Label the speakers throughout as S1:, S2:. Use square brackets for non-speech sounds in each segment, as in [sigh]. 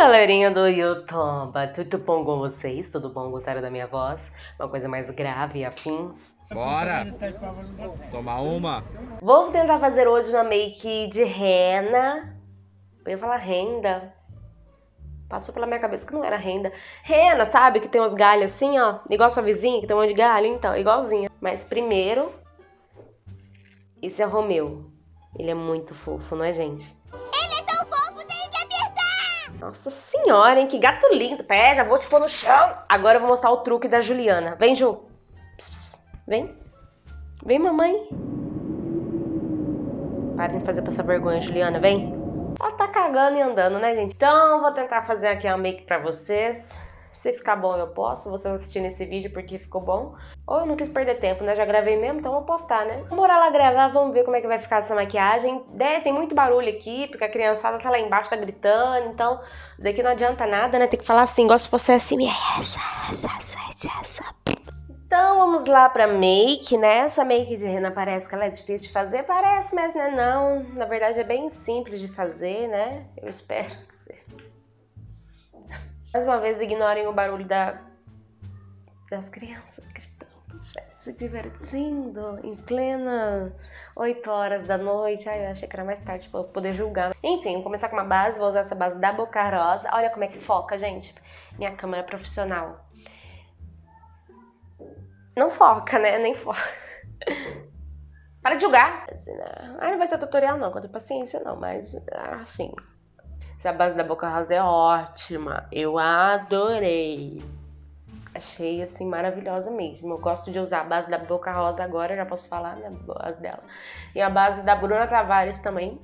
S1: galerinha do YouTube, tudo bom com vocês? Tudo bom? Gostaram da minha voz? Uma coisa mais grave afins?
S2: Bora! Tomar uma!
S1: Vou tentar fazer hoje uma make de rena. Eu ia falar renda. Passou pela minha cabeça que não era renda. Rena, sabe? Que tem uns galhos assim, ó. Igual sua vizinha, que tem um monte de galho. Então, igualzinha. Mas primeiro, esse é o Romeu. Ele é muito fofo, não é, gente? Nossa senhora, hein? Que gato lindo. Pé, já vou te pôr no chão. Agora eu vou mostrar o truque da Juliana. Vem, Ju. Pss, pss, Vem. Vem, mamãe. Para de fazer passar vergonha, Juliana. Vem. Ela tá cagando e andando, né, gente? Então, vou tentar fazer aqui a make pra vocês. Se ficar bom, eu posso. Você assistindo esse vídeo porque ficou bom. Ou eu não quis perder tempo, né? Já gravei mesmo, então vou postar, né? Vamos lá gravar, vamos ver como é que vai ficar essa maquiagem. É, tem muito barulho aqui, porque a criançada tá lá embaixo, tá gritando. Então, daqui não adianta nada, né? Tem que falar assim, gosto se fosse assim. Então, vamos lá pra make, né? Essa make de rena parece que ela é difícil de fazer. Parece, mas não é não. Na verdade, é bem simples de fazer, né? Eu espero que seja. Mais uma vez, ignorem o barulho da, das crianças gritando, se divertindo em plena 8 horas da noite. Ai, eu achei que era mais tarde pra eu poder julgar. Enfim, vou começar com uma base, vou usar essa base da Boca Rosa. Olha como é que foca, gente. Minha câmera profissional. Não foca, né? Nem foca. Para de julgar. Ai, não vai ser tutorial não, com paciência não, mas assim, essa base da Boca Rosa é ótima. Eu adorei. Achei assim maravilhosa mesmo. Eu gosto de usar a base da Boca Rosa agora, já posso falar, né? A base dela. E a base da Bruna Tavares também.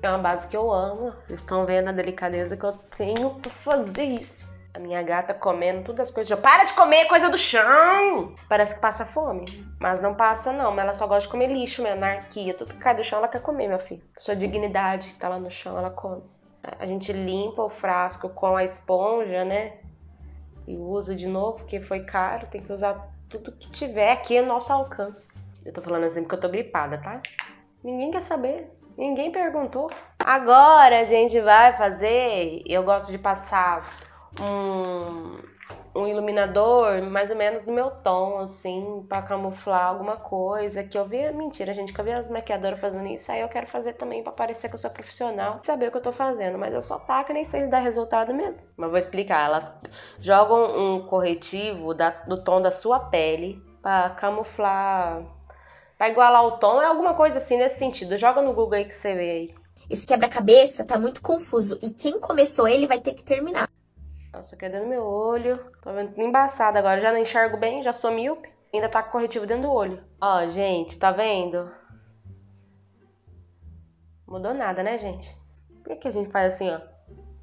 S1: É uma base que eu amo. Vocês estão vendo a delicadeza que eu tenho pra fazer isso. A minha gata comendo todas as coisas. Para de comer coisa do chão! Parece que passa fome. Mas não passa, não. Mas ela só gosta de comer lixo, minha anarquia. Tudo que cai do chão ela quer comer, meu filho. Sua dignidade tá lá no chão, ela come. A gente limpa o frasco com a esponja, né? E usa de novo, porque foi caro. Tem que usar tudo que tiver aqui ao nosso alcance. Eu tô falando assim porque eu tô gripada, tá? Ninguém quer saber. Ninguém perguntou. Agora a gente vai fazer. Eu gosto de passar um, um iluminador mais ou menos do meu tom, assim, para camuflar alguma coisa. Que eu vi, mentira, gente, que eu vi as maquiadoras fazendo isso, aí eu quero fazer também para parecer que eu sou profissional, saber o que eu tô fazendo, mas eu só taco e nem sei se dá resultado mesmo. Mas vou explicar, elas jogam um corretivo da, do tom da sua pele para camuflar, para igualar o tom, é alguma coisa assim nesse sentido. Joga no Google aí que você vê aí.
S3: Esse quebra-cabeça tá muito confuso e quem começou ele vai ter que terminar.
S1: Nossa, quer no meu olho. Tô vendo tudo embaçado agora. Já não enxergo bem, já sou míope. Ainda tá com corretivo dentro do olho. Ó, gente, tá vendo? Mudou nada, né, gente? Por que, que a gente faz assim, ó?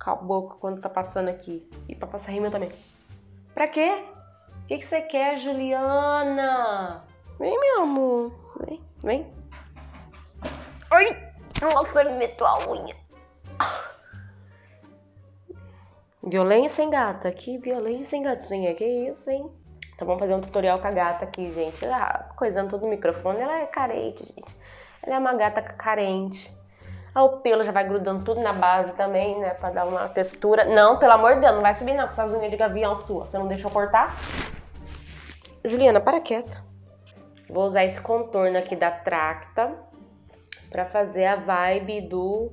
S1: Com a boca quando tá passando aqui? E pra passar rímel também. Pra quê? O que, que você quer, Juliana? Vem, meu amor. Vem, vem. Ai! Nossa, ele meteu a unha. Violência em gata. Que violência em gatinha. Que isso, hein? Então vamos fazer um tutorial com a gata aqui, gente. Ah, coisando todo o microfone. Ela é carente, gente. Ela é uma gata carente. Ah, o pelo já vai grudando tudo na base também, né? Pra dar uma textura. Não, pelo amor de Deus, não vai subir não com essas unhas de gavião sua. Você não deixa eu cortar? Juliana, para quieta. Vou usar esse contorno aqui da Tracta pra fazer a vibe do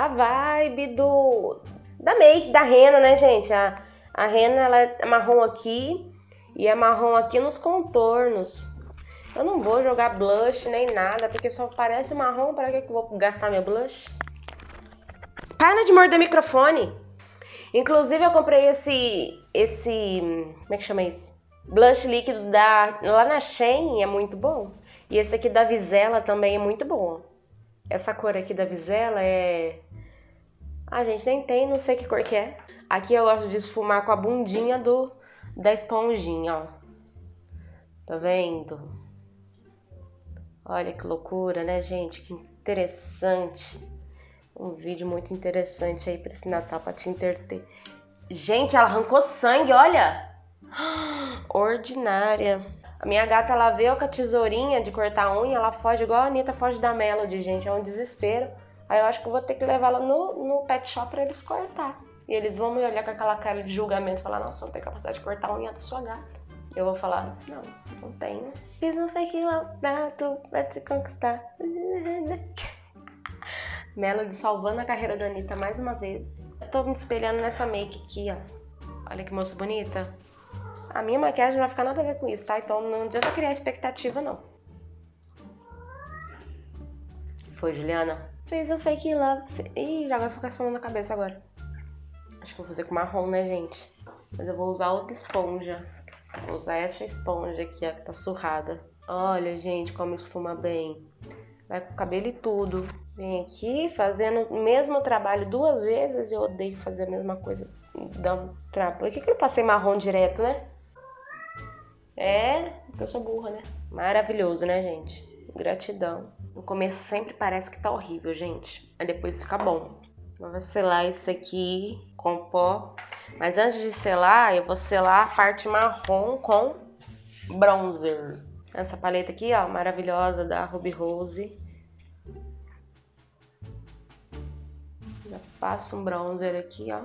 S1: a vibe do da make da rena, né, gente? A, a rena ela é marrom aqui e é marrom aqui nos contornos. Eu não vou jogar blush nem nada, porque só parece marrom. Para que, eu vou gastar meu blush? Para de morder o microfone! Inclusive, eu comprei esse. esse. Como é que chama isso? Blush líquido da, lá na Shein é muito bom. E esse aqui da Visela também é muito bom. Essa cor aqui da Visela é ah, gente, nem tem, não sei que cor que é. Aqui eu gosto de esfumar com a bundinha do da esponjinha, ó. Tá vendo? Olha que loucura, né, gente? Que interessante. Um vídeo muito interessante aí pra esse Natal, pra te entreter. Gente, ela arrancou sangue, olha! [gasps] Ordinária. A minha gata, ela veio com a tesourinha de cortar unha, ela foge igual a Anitta foge da Melody, gente. É um desespero. Aí eu acho que eu vou ter que levar ela no, no pet shop pra eles cortar. E eles vão me olhar com aquela cara de julgamento e falar, nossa, não tem capacidade de cortar a unha da sua gata. Eu vou falar, não, não tenho. Fiz um fake love pra tu, pra te conquistar. Melody salvando a carreira da Anitta mais uma vez. Eu tô me espelhando nessa make aqui, ó. Olha que moça bonita. A minha maquiagem não vai ficar nada a ver com isso, tá? Então não adianta criar expectativa, não. Foi, Juliana? Fez um fake love. Ih, já vai ficar na cabeça agora. Acho que vou fazer com marrom, né, gente? Mas eu vou usar outra esponja. Vou usar essa esponja aqui, ó, que tá surrada. Olha, gente, como esfuma bem. Vai com o cabelo e tudo. Vem aqui fazendo o mesmo trabalho duas vezes. Eu odeio fazer a mesma coisa. Dá um trapo. Por que, que eu passei marrom direto, né? É, porque eu sou burra, né? Maravilhoso, né, gente? Gratidão. No começo sempre parece que tá horrível, gente. Aí depois fica bom. Eu vou selar isso aqui com pó. Mas antes de selar, eu vou selar a parte marrom com bronzer. Essa paleta aqui, ó, maravilhosa da Ruby Rose. Já passo um bronzer aqui, ó.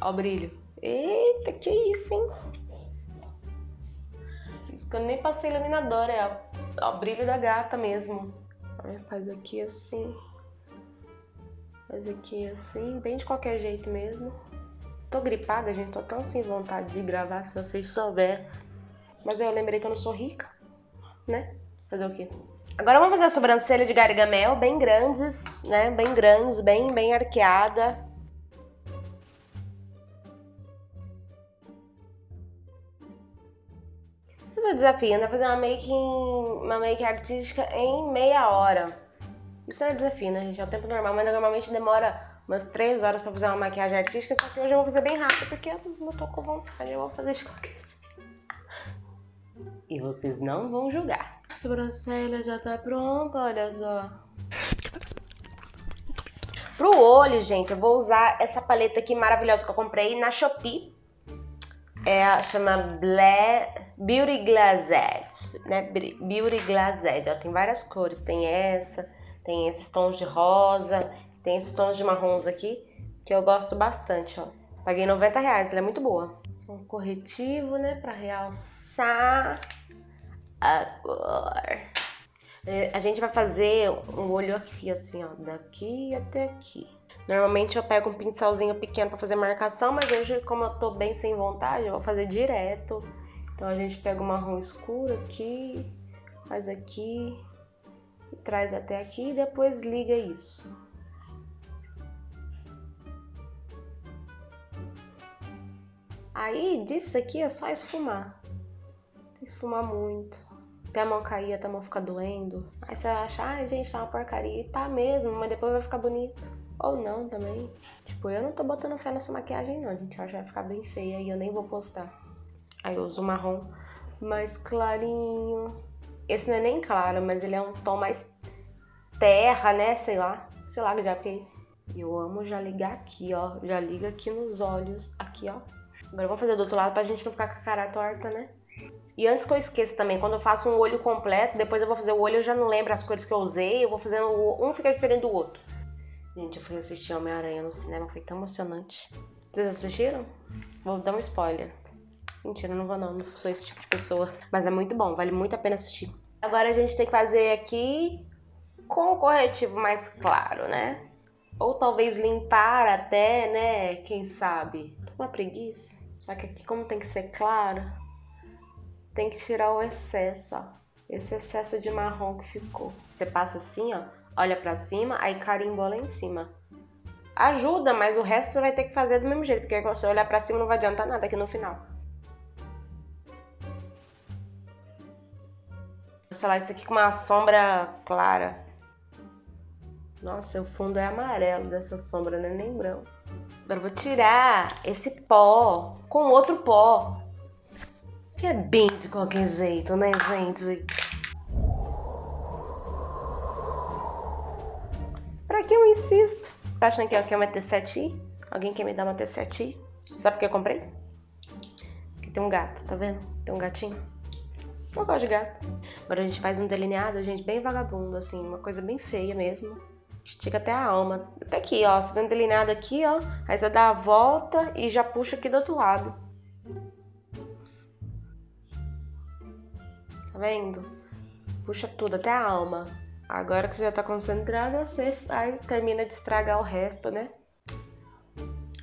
S1: Ó o brilho. Eita, que isso, hein? Isso que eu nem passei iluminador, é ó, o brilho da gata mesmo. Faz aqui assim. Faz aqui assim, bem de qualquer jeito mesmo. Tô gripada, gente, tô tão sem vontade de gravar, se vocês souberem. Mas eu lembrei que eu não sou rica, né? Fazer o quê? Agora vamos fazer a sobrancelha de gargamel, bem grandes, né? Bem grandes, bem, bem arqueada. O desafio é fazer uma make, uma make artística em meia hora. Isso é desafio, né, gente? É o tempo normal, mas normalmente demora umas 3 horas pra fazer uma maquiagem artística, só que hoje eu vou fazer bem rápido, porque eu não tô com vontade, eu vou fazer de qualquer jeito. E vocês não vão julgar. A sobrancelha já tá pronta, olha só. Pro olho, gente, eu vou usar essa paleta aqui maravilhosa que eu comprei na Shopee. É, chama Ble... Beauty Glazed, né? Beauty Glazed, ó, tem várias cores, tem essa, tem esses tons de rosa, tem esses tons de marrons aqui, que eu gosto bastante, ó. Paguei 90 reais, ela é muito boa. Só um corretivo, né, pra realçar a cor. É, a gente vai fazer um olho aqui, assim, ó, daqui até aqui. Normalmente eu pego um pincelzinho pequeno pra fazer marcação, mas hoje, como eu tô bem sem vontade, eu vou fazer direto. Então a gente pega o marrom escuro aqui, faz aqui, traz até aqui e depois liga isso. Aí disso aqui é só esfumar. Tem que esfumar muito. Até a mão cair, até a mão ficar doendo. Aí você vai achar, ai gente, tá uma porcaria. E tá mesmo, mas depois vai ficar bonito. Ou não também. Tipo, eu não tô botando fé nessa maquiagem não, gente. Eu acho que vai ficar bem feia e eu nem vou postar. Aí eu uso marrom mais clarinho. Esse não é nem claro, mas ele é um tom mais terra, né? Sei lá. Sei lá que já que é. Eu amo já ligar aqui, ó. Já liga aqui nos olhos. Aqui, ó. Agora vamos fazer do outro lado pra gente não ficar com a cara torta, né? E antes que eu esqueça também, quando eu faço um olho completo, depois eu vou fazer o olho, eu já não lembro as cores que eu usei, eu vou fazendo um fica diferente do outro. Gente, eu fui assistir Homem-Aranha no cinema, foi tão emocionante. Vocês assistiram? Vou dar um spoiler. Mentira, não vou não, não sou esse tipo de pessoa. Mas é muito bom, vale muito a pena assistir. Agora a gente tem que fazer aqui com o corretivo mais claro, né? Ou talvez limpar até, né? Quem sabe? Tô com uma preguiça. Só que aqui como tem que ser claro, tem que tirar o excesso, ó. Esse excesso de marrom que ficou. Você passa assim, ó, olha pra cima, aí carimbola em cima. Ajuda, mas o resto você vai ter que fazer do mesmo jeito, porque quando você olhar pra cima não vai adiantar nada aqui no final. Vou selar isso aqui com uma sombra clara. Nossa, o fundo é amarelo dessa sombra, não é nem branco. Agora eu vou tirar esse pó com outro pó. Que é bem de qualquer jeito, né, gente? Pra que eu insisto? Tá achando que quero uma T7i? Alguém quer me dar uma T7i? Sabe por que eu comprei? Porque tem um gato, tá vendo? Tem um gatinho. Eu gosto de gato. Agora a gente faz um delineado, gente, bem vagabundo, assim, uma coisa bem feia mesmo. Estica até a alma. Até aqui, ó. Você vê um delineado aqui, ó. Aí você dá a volta e já puxa aqui do outro lado. Tá vendo? Puxa tudo, até a alma. Agora que você já tá concentrada, você aí termina de estragar o resto, né?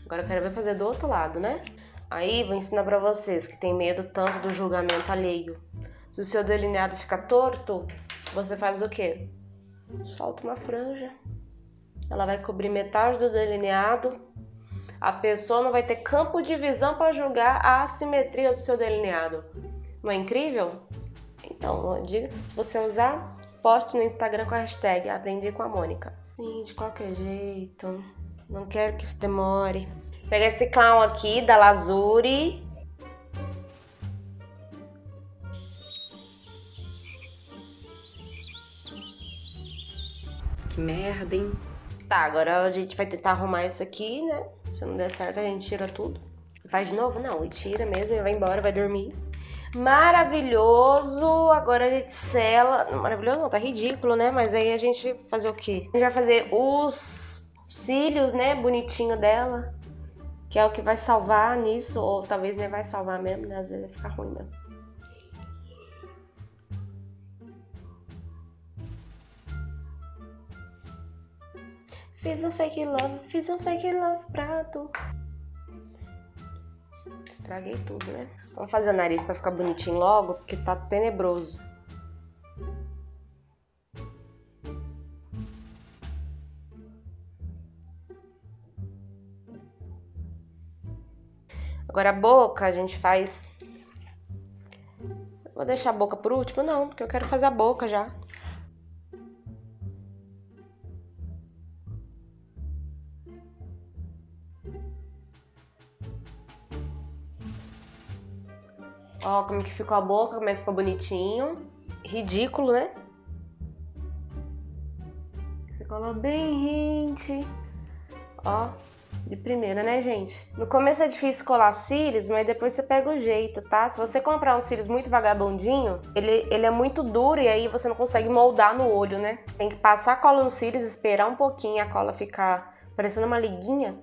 S1: Agora eu quero ver fazer do outro lado, né? Aí vou ensinar pra vocês que tem medo tanto do julgamento alheio. Se o seu delineado fica torto, você faz o quê? Solta uma franja. Ela vai cobrir metade do delineado. A pessoa não vai ter campo de visão para julgar a assimetria do seu delineado. Não é incrível? Então, diga, se você usar, poste no Instagram com a hashtag Aprendi com a Mônica. Sim, de qualquer jeito. Não quero que isso demore. Pega esse clown aqui da Lazuri. Que merda, hein? Tá, agora a gente vai tentar arrumar isso aqui, né? Se não der certo, a gente tira tudo. Faz de novo? Não, e tira mesmo e vai embora, vai dormir. Maravilhoso! Agora a gente sela. Maravilhoso não, tá ridículo, né? Mas aí a gente fazer o quê? A gente vai fazer os cílios, né? Bonitinho dela que é o que vai salvar nisso, ou talvez nem vai salvar mesmo, né? Às vezes vai ficar ruim mesmo. Fiz um fake love, fiz um fake love pra tu. Estraguei tudo, né? Vamos fazer o nariz pra ficar bonitinho logo, porque tá tenebroso. Agora a boca a gente faz. Vou deixar a boca por último? Não, porque eu quero fazer a boca já. Ó, como que ficou a boca, como é que ficou bonitinho. Ridículo, né? Você colou bem rente. Ó, de primeira, né, gente? No começo é difícil colar cílios, mas depois você pega o jeito, tá? Se você comprar um cílios muito vagabundinho, ele, ele é muito duro e aí você não consegue moldar no olho, né? Tem que passar a cola nos cílios, esperar um pouquinho a cola ficar parecendo uma liguinha.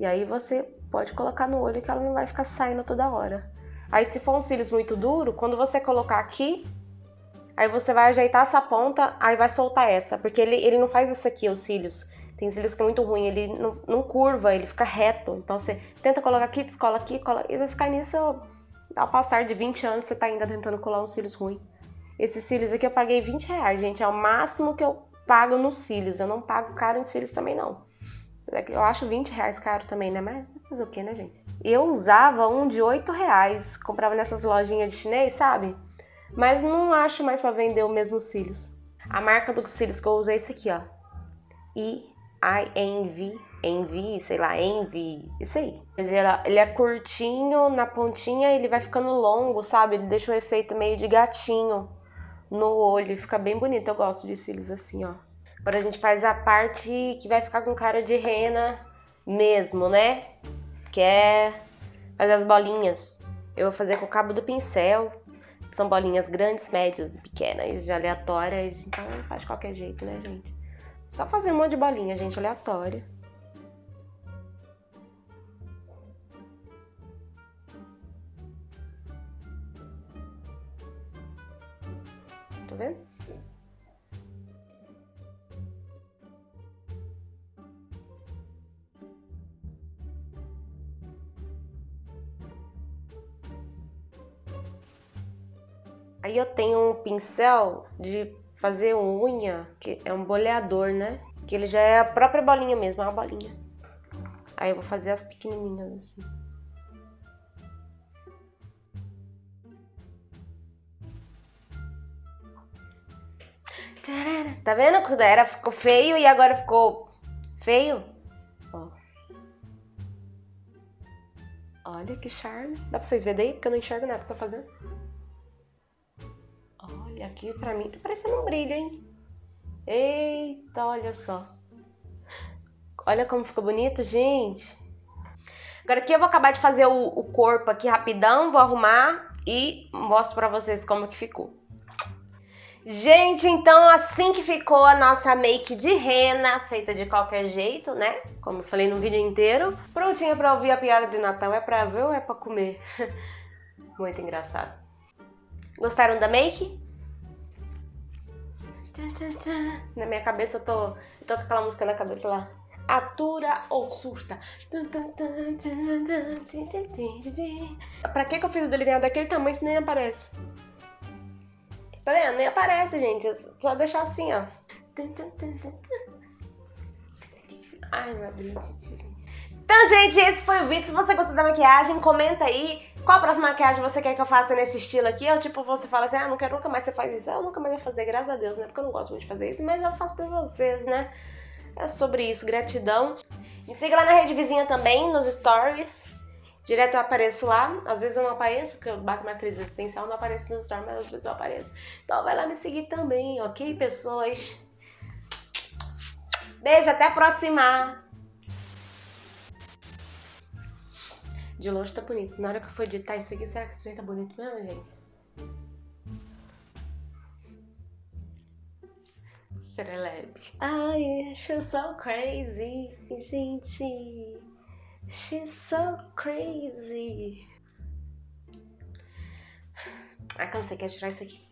S1: E aí você pode colocar no olho que ela não vai ficar saindo toda hora. Aí se for um cílios muito duro, quando você colocar aqui, aí você vai ajeitar essa ponta, aí vai soltar essa, porque ele, ele não faz isso aqui, os cílios. Tem cílios que é muito ruim, ele não, não curva, ele fica reto. Então você tenta colocar aqui, descola aqui, cola, e vai ficar nisso ao passar de 20 anos, você tá ainda tentando colar uns cílios ruins. Esses cílios aqui eu paguei 20 reais, gente. É o máximo que eu pago nos cílios. Eu não pago caro em cílios também, não. É eu acho 20 reais caro também, né? Mas fazer o que, né, gente? Eu usava um de 8 reais. Comprava nessas lojinhas de chinês, sabe? Mas não acho mais para vender o mesmo cílios. A marca dos cílios que eu uso é esse aqui, ó. E I envy, envy, sei lá, envy, isso aí. Ele é curtinho na pontinha ele vai ficando longo, sabe? Ele deixa um efeito meio de gatinho no olho, fica bem bonito. Eu gosto de cílios assim, ó. Agora a gente faz a parte que vai ficar com cara de rena mesmo, né? Que é fazer as bolinhas. Eu vou fazer com o cabo do pincel. São bolinhas grandes, médias e pequenas, de aleatórias. Então faz de qualquer jeito, né, gente? Só fazer um monte de bolinha, gente, aleatória. Tá vendo? Eu tenho um pincel de fazer unha, que é um boleador, né? Que ele já é a própria bolinha mesmo, é uma bolinha. Aí eu vou fazer as pequenininhas assim. Tá vendo que era ficou feio e agora ficou feio? Ó. Olha que charme. Dá pra vocês verem daí? Porque eu não enxergo nada que eu tô fazendo. Aqui pra mim tá parecendo um brilho, hein? Eita, olha só. Olha como ficou bonito, gente. Agora aqui eu vou acabar de fazer o, o corpo aqui rapidão, vou arrumar e mostro pra vocês como que ficou. Gente, então assim que ficou a nossa make de rena, feita de qualquer jeito, né? Como eu falei no vídeo inteiro. Prontinha pra ouvir a piada de Natal. É pra ver ou é pra comer? [laughs] Muito engraçado. Gostaram da make? Na minha cabeça eu tô, tô com aquela música na cabeça lá. Atura ou surta? Pra que, que eu fiz o delineado daquele tamanho se nem aparece? Tá vendo? Nem aparece, gente. É só deixar assim, ó. Ai, meu brilhante, gente. Então, gente, esse foi o vídeo. Se você gostou da maquiagem, comenta aí qual a próxima maquiagem você quer que eu faça nesse estilo aqui. Ou tipo, você fala assim, ah, não quero nunca mais você faz isso. Eu nunca mais vou fazer, graças a Deus, né? Porque eu não gosto muito de fazer isso, mas eu faço pra vocês, né? É sobre isso, gratidão. Me siga lá na rede vizinha também, nos stories. Direto eu apareço lá, às vezes eu não apareço, porque eu bato uma crise existencial, não apareço nos stories, mas às vezes eu apareço. Então vai lá me seguir também, ok, pessoas? Beijo, até a próxima! De longe tá bonito. Na hora que eu for editar isso aqui, será que esse trem tá bonito mesmo, gente? Serelepe. Ai, she's so crazy, gente. She's so crazy. Ah, cansei, quero tirar isso aqui.